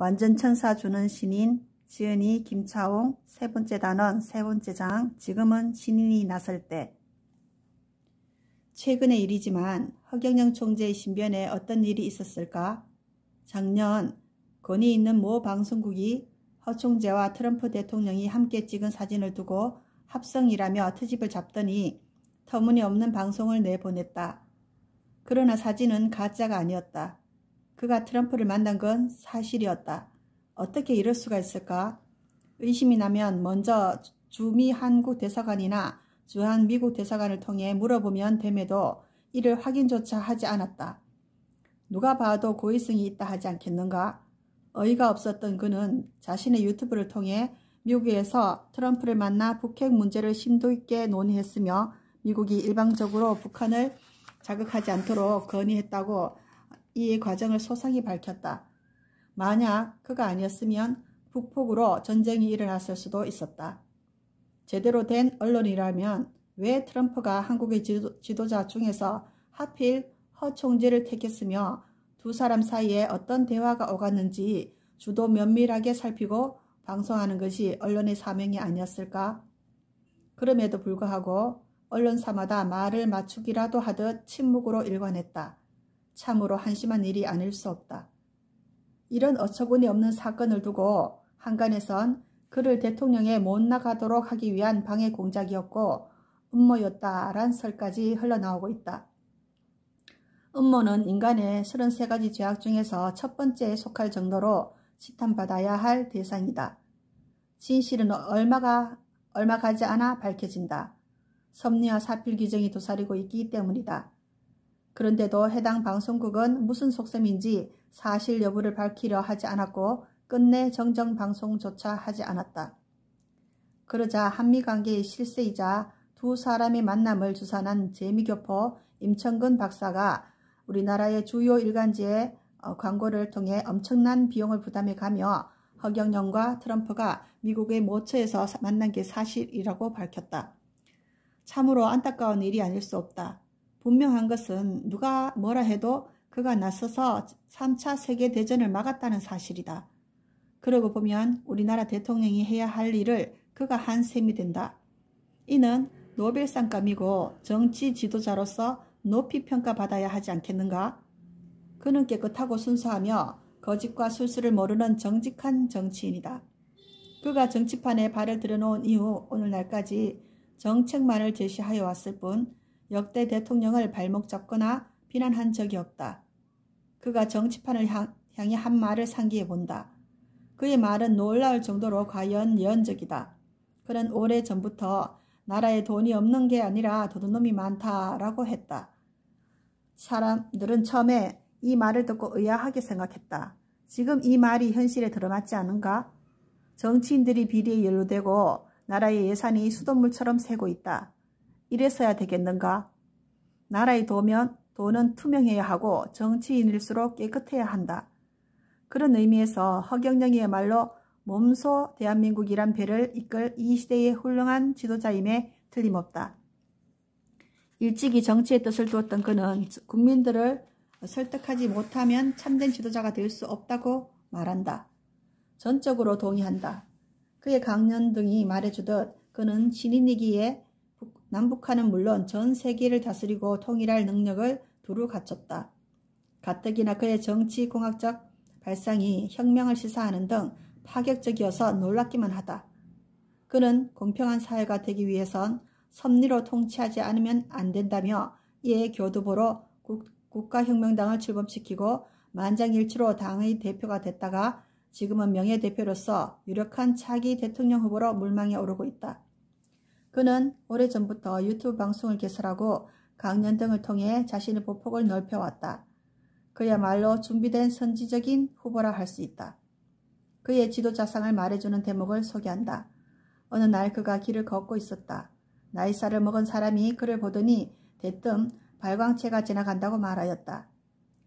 완전 천사 주는 신인, 지은이, 김차홍, 세 번째 단원, 세 번째 장, 지금은 신인이 나설 때. 최근의 일이지만 허경영 총재의 신변에 어떤 일이 있었을까? 작년 권위 있는 모 방송국이 허 총재와 트럼프 대통령이 함께 찍은 사진을 두고 합성이라며 트집을 잡더니 터무니없는 방송을 내보냈다. 그러나 사진은 가짜가 아니었다. 그가 트럼프를 만난 건 사실이었다. 어떻게 이럴 수가 있을까? 의심이 나면 먼저 주미 한국 대사관이나 주한 미국 대사관을 통해 물어보면 됨에도 이를 확인조차 하지 않았다. 누가 봐도 고의성이 있다 하지 않겠는가? 어이가 없었던 그는 자신의 유튜브를 통해 미국에서 트럼프를 만나 북핵 문제를 심도 있게 논의했으며 미국이 일방적으로 북한을 자극하지 않도록 건의했다고 이 과정을 소상히 밝혔다. 만약 그가 아니었으면 북폭으로 전쟁이 일어났을 수도 있었다. 제대로 된 언론이라면 왜 트럼프가 한국의 지도, 자 중에서 하필 허 총재를 택했으며 두 사람 사이에 어떤 대화가 오갔는지 주도 면밀하게 살피고 방송하는 것이 언론의 사명이 아니었을까? 그럼에도 불구하고 언론사마다 말을 맞추기라도 하듯 침묵으로 일관했다. 참으로 한심한 일이 아닐 수 없다. 이런 어처구니 없는 사건을 두고 한간에선 그를 대통령에 못 나가도록 하기 위한 방해 공작이었고 음모였다란 설까지 흘러나오고 있다. 음모는 인간의 33가지 죄악 중에서 첫 번째에 속할 정도로 시탄받아야 할 대상이다. 진실은 얼마가 얼마 가지 않아 밝혀진다. 섭리와 사필 규정이 도사리고 있기 때문이다. 그런데도 해당 방송국은 무슨 속셈인지 사실 여부를 밝히려 하지 않았고 끝내 정정 방송조차 하지 않았다. 그러자 한미 관계의 실세이자 두 사람의 만남을 주산한 재미교포 임천근 박사가 우리나라의 주요 일간지의 어, 광고를 통해 엄청난 비용을 부담해 가며 허경영과 트럼프가 미국의 모처에서 만난 게 사실이라고 밝혔다. 참으로 안타까운 일이 아닐 수 없다. 분명한 것은 누가 뭐라 해도 그가 나서서 3차 세계대전을 막았다는 사실이다. 그러고 보면 우리나라 대통령이 해야 할 일을 그가 한 셈이 된다. 이는 노벨상감이고 정치 지도자로서 높이 평가받아야 하지 않겠는가? 그는 깨끗하고 순수하며 거짓과 술수를 모르는 정직한 정치인이다. 그가 정치판에 발을 들여놓은 이후 오늘날까지 정책만을 제시하여 왔을 뿐 역대 대통령을 발목 잡거나 비난한 적이 없다. 그가 정치판을 향, 향해 한 말을 상기해 본다. 그의 말은 놀라울 정도로 과연 예언적이다. 그는 오래 전부터 나라에 돈이 없는 게 아니라 도둑놈이 많다라고 했다. 사람들은 처음에 이 말을 듣고 의아하게 생각했다. 지금 이 말이 현실에 들어맞지 않은가? 정치인들이 비리에 연루되고 나라의 예산이 수돗물처럼 새고 있다. 이래서야 되겠는가? 나라의 도면, 돈은 투명해야 하고 정치인일수록 깨끗해야 한다. 그런 의미에서 허경영이야말로 몸소 대한민국이란 배를 이끌 이 시대의 훌륭한 지도자임에 틀림없다. 일찍이 정치의 뜻을 두었던 그는 국민들을 설득하지 못하면 참된 지도자가 될 수 없다고 말한다. 전적으로 동의한다. 그의 강연 등이 말해주듯 그는 신인이기에 남북한은 물론 전 세계를 다스리고 통일할 능력을 두루 갖췄다. 가뜩이나 그의 정치공학적 발상이 혁명을 시사하는 등 파격적이어서 놀랍기만 하다. 그는 공평한 사회가 되기 위해선 섭리로 통치하지 않으면 안 된다며 이에 교두보로 국가혁명당을 출범시키고 만장일치로 당의 대표가 됐다가 지금은 명예대표로서 유력한 차기 대통령 후보로 물망에 오르고 있다. 그는 오래전부터 유튜브 방송을 개설하고 강연 등을 통해 자신의 보폭을 넓혀왔다. 그야말로 준비된 선지적인 후보라 할 수 있다. 그의 지도자상을 말해주는 대목을 소개한다. 어느 날 그가 길을 걷고 있었다. 나이살을 먹은 사람이 그를 보더니 대뜸 발광체가 지나간다고 말하였다.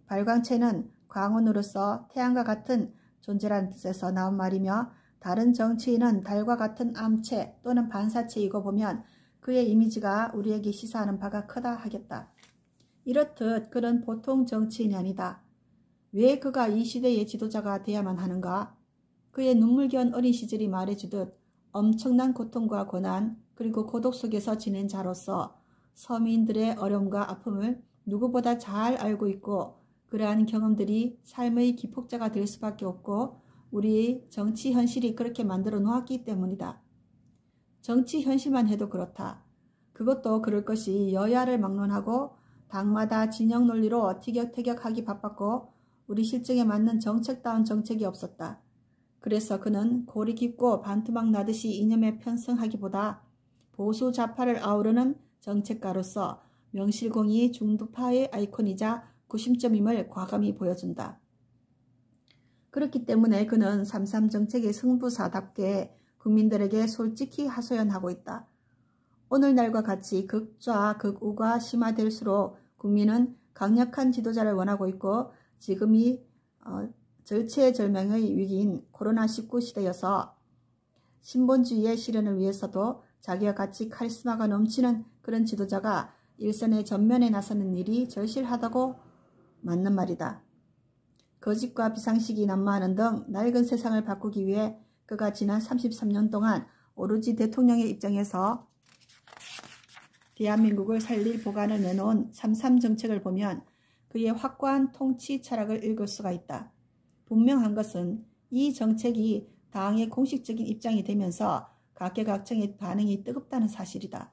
발광체는 광원으로서 태양과 같은 존재라는 뜻에서 나온 말이며 다른 정치인은 달과 같은 암체 또는 반사체이고 보면 그의 이미지가 우리에게 시사하는 바가 크다 하겠다. 이렇듯 그는 보통 정치인이 아니다. 왜 그가 이 시대의 지도자가 돼야만 하는가? 그의 눈물겨운 어린 시절이 말해주듯 엄청난 고통과 고난 그리고 고독 속에서 지낸 자로서 서민들의 어려움과 아픔을 누구보다 잘 알고 있고 그러한 경험들이 삶의 기폭자가 될 수밖에 없고 우리 정치 현실이 그렇게 만들어 놓았기 때문이다. 정치 현실만 해도 그렇다. 그것도 그럴 것이 여야를 막론하고 당마다 진영 논리로 티격태격하기 바빴고 우리 실정에 맞는 정책다운 정책이 없었다. 그래서 그는 골이 깊고 반투막 나듯이 이념에 편성하기보다 보수 좌파를 아우르는 정책가로서 명실공히 중도파의 아이콘이자 구심점임을 과감히 보여준다. 그렇기 때문에 그는 삼삼 정책의 승부사답게 국민들에게 솔직히 하소연하고 있다. 오늘날과 같이 극좌 극우가 심화될수록 국민은 강력한 지도자를 원하고 있고 지금이 어, 절체절명의 위기인 코로나19 시대여서 신본주의의 실현을 위해서도 자기와 같이 카리스마가 넘치는 그런 지도자가 일선의 전면에 나서는 일이 절실하다고 맞는 말이다. 거짓과 비상식이 난무하는 등 낡은 세상을 바꾸기 위해 그가 지난 33년 동안 오로지 대통령의 입장에서 대한민국을 살릴 보관을 내놓은 삼삼 정책을 보면 그의 확고한 통치 철학을 읽을 수가 있다. 분명한 것은 이 정책이 당의 공식적인 입장이 되면서 각계각층의 반응이 뜨겁다는 사실이다.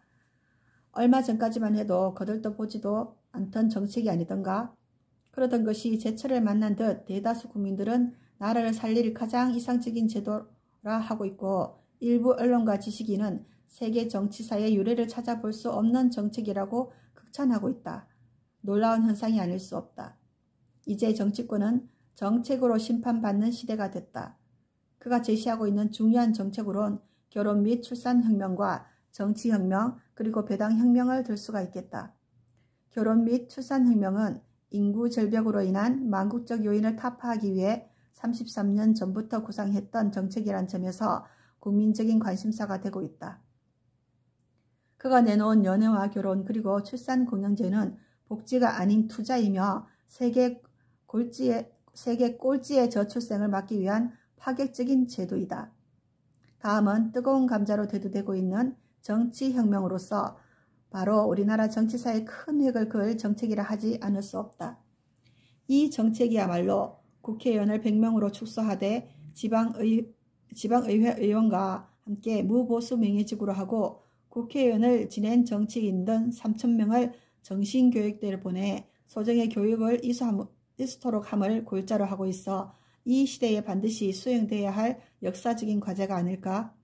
얼마 전까지만 해도 거들떠 보지도 않던 정책이 아니던가. 그러던 것이 제철을 만난 듯 대다수 국민들은 나라를 살릴 가장 이상적인 제도라 하고 있고 일부 언론과 지식인은 세계 정치사의 유래를 찾아볼 수 없는 정책이라고 극찬하고 있다. 놀라운 현상이 아닐 수 없다. 이제 정치권은 정책으로 심판받는 시대가 됐다. 그가 제시하고 있는 중요한 정책으론 결혼 및 출산혁명과 정치혁명 그리고 배당혁명을 들 수가 있겠다. 결혼 및 출산혁명은 인구 절벽으로 인한 만국적 요인을 타파하기 위해 33년 전부터 구상했던 정책이란 점에서 국민적인 관심사가 되고 있다. 그가 내놓은 연애와 결혼 그리고 출산 공영제는 복지가 아닌 투자이며 세계 골지에 세계 꼴찌의 저출생을 막기 위한 파격적인 제도이다. 다음은 뜨거운 감자로 대두되고 있는 정치혁명으로서 바로 우리나라 정치사에 큰 획을 그을 정책이라 하지 않을 수 없다. 이 정책이야말로 국회의원을 100명으로 축소하되 지방의, 지방의회 의원과 함께 무보수 명예직으로 하고 국회의원을 지낸 정치인 등 3천명을 정신교육대를 보내 소정의 교육을 이수함, 이수토록 함을 골자로 하고 있어 이 시대에 반드시 수행되어야 할 역사적인 과제가 아닐까?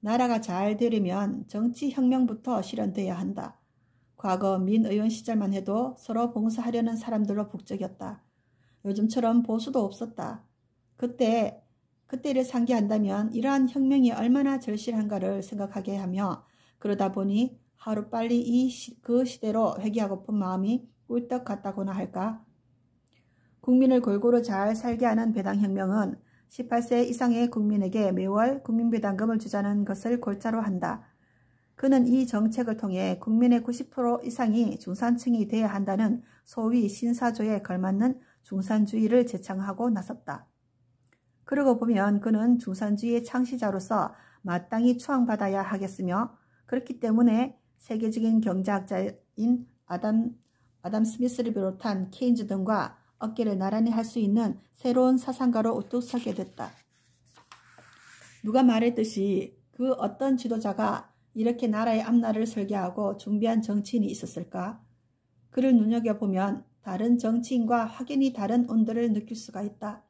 나라가 잘 되려면 정치혁명부터 실현돼야 한다. 과거 민 의원 시절만 해도 서로 봉사하려는 사람들로 북적였다. 요즘처럼 보수도 없었다. 그때 그때를 상기한다면 이러한 혁명이 얼마나 절실한가를 생각하게 하며 그러다 보니 하루빨리 이 그 시대로 회귀하고픈 마음이 꿀떡 같다고나 할까? 국민을 골고루 잘 살게 하는 배당혁명은 18세 이상의 국민에게 매월 국민배당금을 주자는 것을 골자로 한다. 그는 이 정책을 통해 국민의 90% 이상이 중산층이 되어야 한다는 소위 신사조에 걸맞는 중산주의를 제창하고 나섰다. 그러고 보면 그는 중산주의의 창시자로서 마땅히 추앙받아야 하겠으며 그렇기 때문에 세계적인 경제학자인 아담, 아담 스미스를 비롯한 케인즈 등과 어깨를 나란히 할 수 있는 새로운 사상가로 우뚝 서게 됐다. 누가 말했듯이 그 어떤 지도자가 이렇게 나라의 앞날을 설계하고 준비한 정치인이 있었을까? 그를 눈여겨보면 다른 정치인과 확연히 다른 온도를 느낄 수가 있다.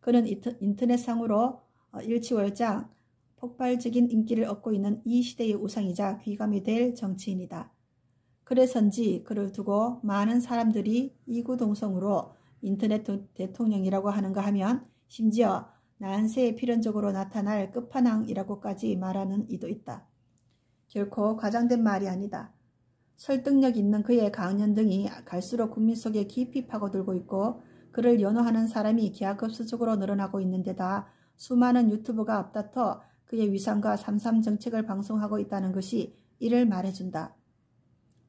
그는 인터넷상으로 어, 일치월장 폭발적인 인기를 얻고 있는 이 시대의 우상이자 귀감이 될 정치인이다. 그래서인지 그를 두고 많은 사람들이 이구동성으로 인터넷 대통령이라고 하는가 하면 심지어 난세에 필연적으로 나타날 끝판왕이라고까지 말하는 이도 있다. 결코 과장된 말이 아니다. 설득력 있는 그의 강연 등이 갈수록 국민 속에 깊이 파고들고 있고 그를 연호하는 사람이 기하급수적으로 늘어나고 있는데다 수많은 유튜브가 앞다퉈 그의 위상과 삼삼 정책을 방송하고 있다는 것이 이를 말해준다.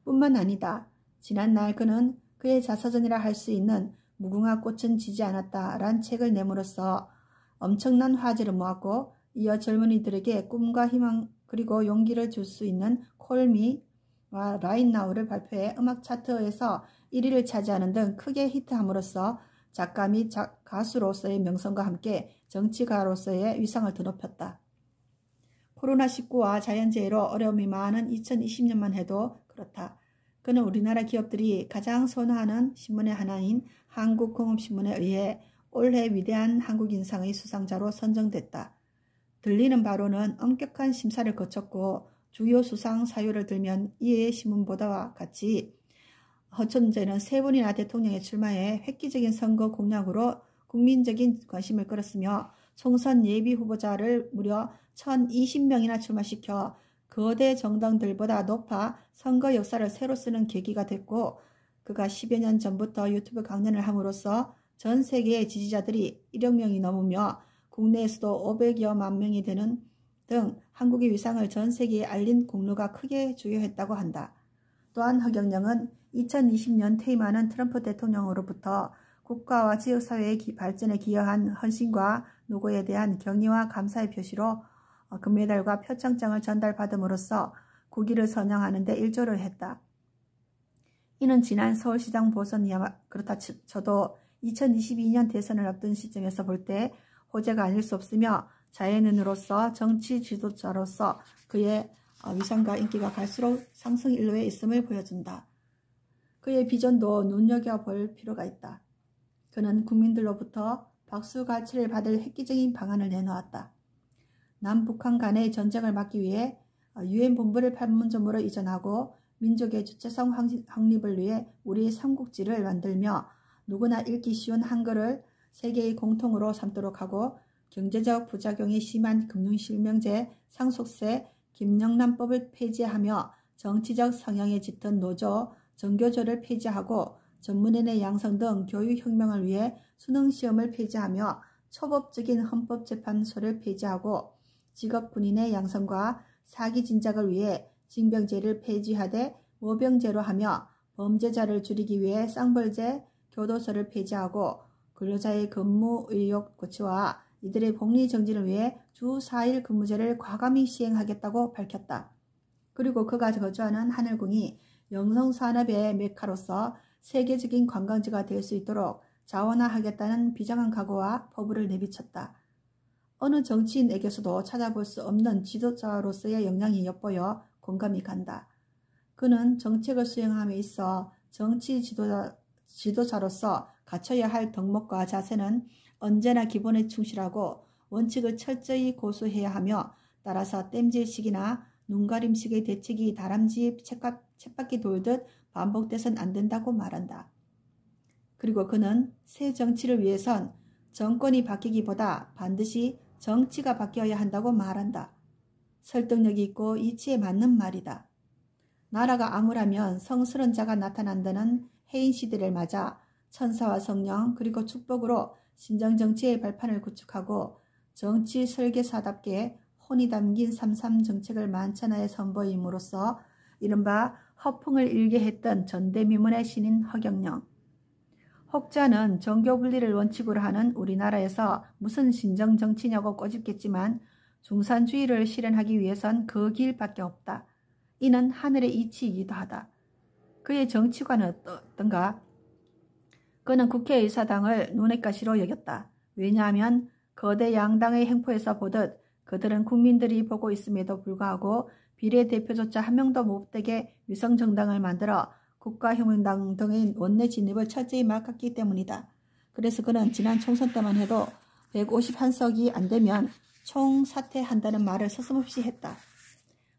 뿐만 아니다. 지난날 그는 그의 자서전이라 할 수 있는 무궁화 꽃은 지지 않았다 란 책을 내므로써 엄청난 화제를 모았고 이어 젊은이들에게 꿈과 희망 그리고 용기를 줄 수 있는 콜미와 라인나우를 발표해 음악 차트에서 1위를 차지하는 등 크게 히트함으로써 작가 및 가수로서의 명성과 함께 정치가로서의 위상을 드높였다. 코로나19와 자연재해로 어려움이 많은 2020년만 해도 그렇다. 그는 우리나라 기업들이 가장 선호하는 신문의 하나인 한국공업신문에 의해 올해 위대한 한국인상의 수상자로 선정됐다. 들리는 바로는 엄격한 심사를 거쳤고 주요 수상 사유를 들면 이에 신문보다와 같이 허천재는 세 번이나 대통령에 출마해 획기적인 선거 공약으로 국민적인 관심을 끌었으며 총선 예비 후보자를 무려 1020명이나 출마시켜 거대 정당들보다 높아 선거 역사를 새로 쓰는 계기가 됐고 그가 10여 년 전부터 유튜브 강연을 함으로써 전 세계의 지지자들이 1억 명이 넘으며 국내에서도 500여만 명이 되는 등 한국의 위상을 전 세계에 알린 공로가 크게 주요했다고 한다. 또한 허경영은 2020년 퇴임하는 트럼프 대통령으로부터 국가와 지역사회의 발전에 기여한 헌신과 노고에 대한 경의와 감사의 표시로 어, 금메달과 표창장을 전달받음으로써 국위를 선양하는 데 일조를 했다. 이는 지난 서울시장 보선이 그렇다 쳐도 2022년 대선을 앞둔 시점에서 볼 때 호재가 아닐 수 없으며 자연인으로서 정치 지도자로서 그의 어, 위상과 인기가 갈수록 상승 일로에 있음을 보여준다. 그의 비전도 눈여겨볼 필요가 있다. 그는 국민들로부터 박수 가치를 받을 획기적인 방안을 내놓았다. 남북한 간의 전쟁을 막기 위해 어, 유엔 본부를 판문점으로 이전하고 민족의 주체성 확립을 위해 우리 삼국지를 만들며 누구나 읽기 쉬운 한글을 세계의 공통으로 삼도록 하고 경제적 부작용이 심한 금융실명제, 상속세, 김영란법을 폐지하며 정치적 성향에 짙은 노조, 정교조를 폐지하고 전문인의 양성 등 교육혁명을 위해 수능시험을 폐지하며 초법적인 헌법재판소를 폐지하고 직업 군인의 양성과 사기 진작을 위해 징병제를 폐지하되 모병제로 하며 범죄자를 줄이기 위해 쌍벌제 교도소를 폐지하고 근로자의 근무 의욕 고치와 이들의 복리 정진을 위해 주 4일 근무제를 과감히 시행하겠다고 밝혔다. 그리고 그가 거주하는 하늘궁이 영성산업의 메카로서 세계적인 관광지가 될 수 있도록 자원화하겠다는 비장한 각오와 포부를 내비쳤다. 어느 정치인에게서도 찾아볼 수 없는 지도자로서의 역량이 엿보여 공감이 간다. 그는 정책을 수행함에 있어 정치 지도자, 지도자로서 갖춰야 할 덕목과 자세는 언제나 기본에 충실하고 원칙을 철저히 고수해야 하며 따라서 땜질식이나 눈가림식의 대책이 다람쥐 쳇바퀴 돌듯 반복돼선 안 된다고 말한다. 그리고 그는 새 정치를 위해선 정권이 바뀌기보다 반드시 정치가 바뀌어야 한다고 말한다. 설득력이 있고 이치에 맞는 말이다. 나라가 암울하면 성스러운 자가 나타난다는 해인 시대를 맞아 천사와 성령 그리고 축복으로 신정정치의 발판을 구축하고 정치 설계사답게 혼이 담긴 삼삼 정책을 만천하에 선보임으로써 이른바 허풍을 일게 했던 전대미문의 신인 허경영. 혹자는 정교 분리를 원칙으로 하는 우리나라에서 무슨 신정 정치냐고 꼬집겠지만 중산주의를 실현하기 위해선 그 길밖에 없다. 이는 하늘의 이치이기도 하다. 그의 정치관은 어떤가? 그는 국회의사당을 눈의 가시로 여겼다. 왜냐하면 거대 양당의 행포에서 보듯 그들은 국민들이 보고 있음에도 불구하고 비례대표조차 한 명도 못 되게 위성정당을 만들어 국가혁명당 등의 원내 진입을 철저히 막았기 때문이다. 그래서 그는 지난 총선 때만 해도 151석이 안 되면 총 사퇴한다는 말을 서슴없이 했다.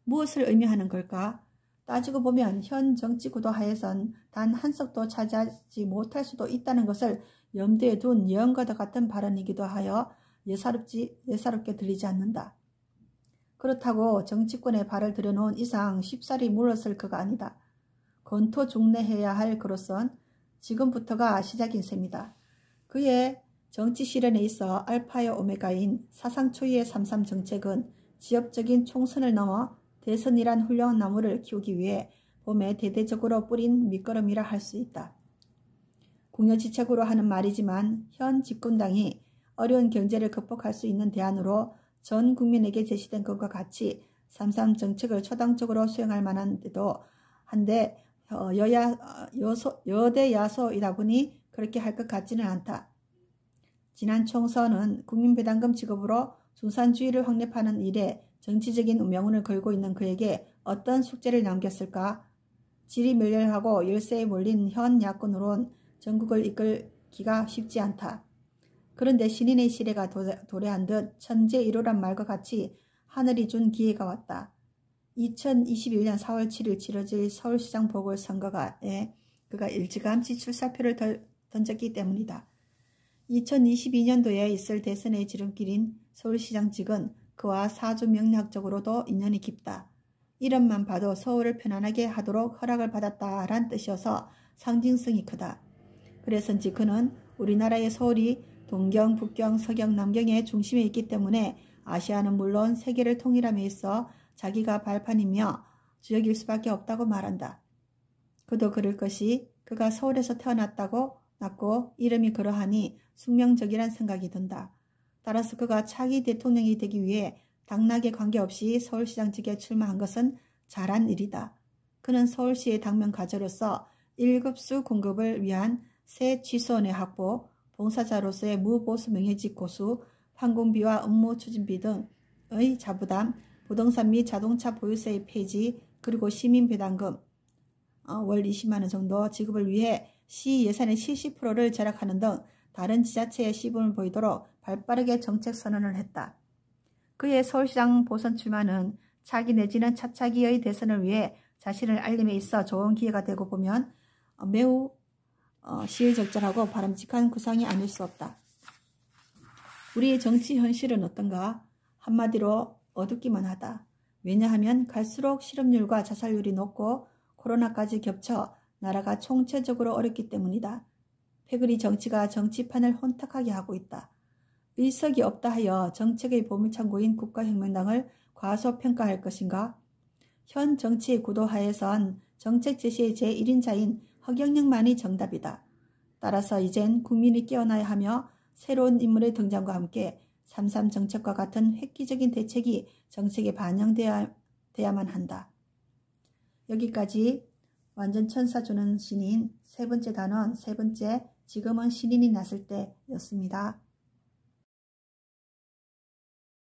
무엇을 의미하는 걸까? 따지고 보면 현 정치 구도 하에선 단 한 석도 차지하지 못할 수도 있다는 것을 염두에 둔 예언과도 같은 발언이기도 하여 예사롭지, 예사롭게 들리지 않는다. 그렇다고 정치권에 발을 들여놓은 이상 쉽사리 물러설 그가 아니다. 건토 중내해야 할 그로선 지금부터가 시작인 셈이다. 그의 정치 실현에 있어 알파의 오메가인 사상 초유의 삼삼 정책은 지역적인 총선을 넘어 대선이란 훌륭한 나무를 키우기 위해 봄에 대대적으로 뿌린 밑거름이라 할 수 있다. 궁여지책으로 하는 말이지만 현 집권당이 어려운 경제를 극복할 수 있는 대안으로 전 국민에게 제시된 것과 같이 삼삼 정책을 초당적으로 수행할 만한데도 한데 어, 여야 어, 여소, 여대 야소이다 보니 그렇게 할 것 같지는 않다. 지난 총선은 국민배당금 지급으로 중산주의를 확립하는 일에 정치적인 명운을 걸고 있는 그에게 어떤 숙제를 남겼을까? 질이 멸렬하고 열세에 몰린 현 야권으론 전국을 이끌 기가 쉽지 않다. 그런데 신인의 시대가 도래한 듯 천재 1호란 말과 같이 하늘이 준 기회가 왔다. 2021년 4월 7일 치러질 서울시장 보궐선거가에 그가 일찌감치 출사표를 던졌기 때문이다. 2022년도에 있을 대선의 지름길인 서울시장직은 그와 사주 명리학적으로도 인연이 깊다. 이름만 봐도 서울을 편안하게 하도록 허락을 받았다란 뜻이어서 상징성이 크다. 그래서인지 그는 우리나라의 서울이 동경, 북경, 서경, 남경의 중심에 있기 때문에 아시아는 물론 세계를 통일함에 있어 자기가 발판이며 주역일 수밖에 없다고 말한다. 그도 그럴 것이 그가 서울에서 태어났다고 낳고 이름이 그러하니 숙명적이란 생각이 든다. 따라서 그가 차기 대통령이 되기 위해 당락에 관계없이 서울시장직에 출마한 것은 잘한 일이다. 그는 서울시의 당면 가저로서 1급수 공급을 위한 새 취소원의 확보, 봉사자로서의 무보수 명예직 고수, 판공비와 업무 추진비 등의 자부담, 부동산 및 자동차 보유세의 폐지, 그리고 시민배당금 어, 월 20만원 정도 지급을 위해 시 예산의 70%를 절약하는 등 다른 지자체의 시범을 보이도록 발빠르게 정책 선언을 했다. 그의 서울시장 보선 출마는 차기 내지는 차차기의 대선을 위해 자신을 알림에 있어 좋은 기회가 되고 보면 어, 매우 어, 시의적절하고 바람직한 구상이 아닐 수 없다. 우리의 정치 현실은 어떤가? 한마디로 어둡기만 하다. 왜냐하면 갈수록 실업률과 자살률이 높고 코로나까지 겹쳐 나라가 총체적으로 어렵기 때문이다. 패거리 정치가 정치판을 혼탁하게 하고 있다. 의석이 없다 하여 정책의 보물창고인 국가혁명당을 과소평가할 것인가? 현 정치의 구도 하에선 정책 제시의 제1인자인 허경영만이 정답이다. 따라서 이젠 국민이 깨어나야 하며 새로운 인물의 등장과 함께 삼삼 정책과 같은 획기적인 대책이 정책에 반영되어야만 한다. 여기까지 완전 천사 주는 신인 세 번째 단원 세 번째 지금은 신인이 났을 때였습니다.